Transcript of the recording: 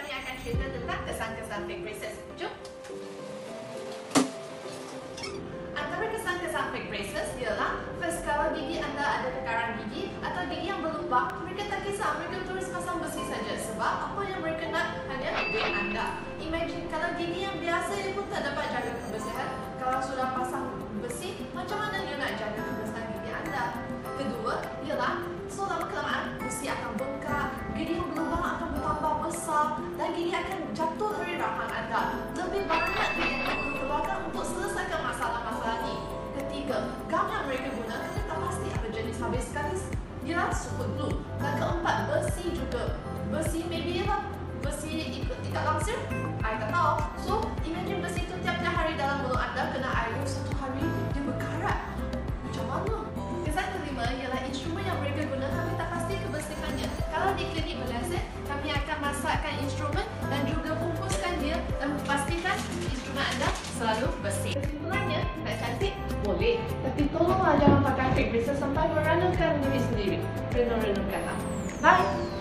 kami akan cerita tentang kesan-kesan fake braces. Jom! Antara kesan-kesan fake braces ialah First, kalau gigi anda ada tekaran gigi atau gigi yang berlubang, mereka tak kisah, mereka terus pasang besi saja sebab apa Ketiga, gam yang mereka guna kena tak pasti apa jenis habis sekali ialah super glue. Dan keempat, besi juga. Besi maybe ialah besi ikut ikat langsir. I tak tahu. So, imagine besi itu tiap-tiap hari dalam mulut anda kena air satu hari dia berkarat. Macam mana? Kesan kelima ialah instrumen yang mereka guna kami tak pasti kebersihannya. Kalau di klinik meleset, kami akan masakkan instrumen dan juga bungkuskan dia dan pastikan instrumen anda selalu bersih. Cantik? Boleh. Tapi tolonglah jangan pakai fake braces sampai meranakan diri sendiri. Renung-renungkanlah. Bye!